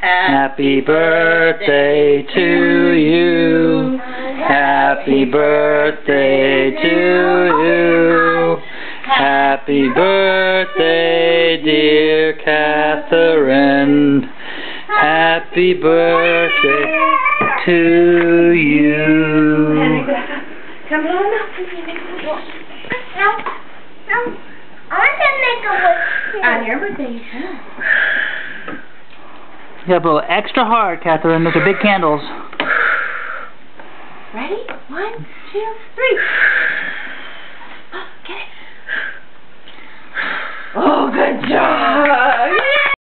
Happy birthday to you. Happy birthday to you. Happy birthday, dear Catherine. Happy birthday to you. Come on up. No, no. I want to make a wish. On your birthday, you can. You gotta blow extra hard, Catherine. Those are big candles. Ready? One, two, three. Oh, get it. Oh, good job.